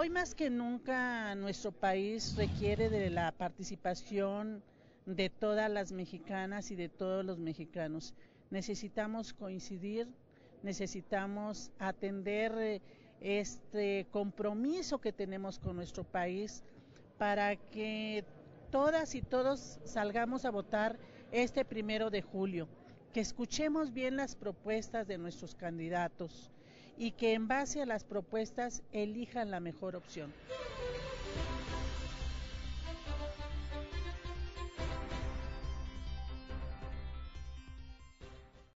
Hoy más que nunca nuestro país requiere de la participación de todas las mexicanas y de todos los mexicanos. Necesitamos coincidir, necesitamos atender eh, este compromiso que tenemos con nuestro país para que todas y todos salgamos a votar este primero de julio, que escuchemos bien las propuestas de nuestros candidatos y que en base a las propuestas elijan la mejor opción.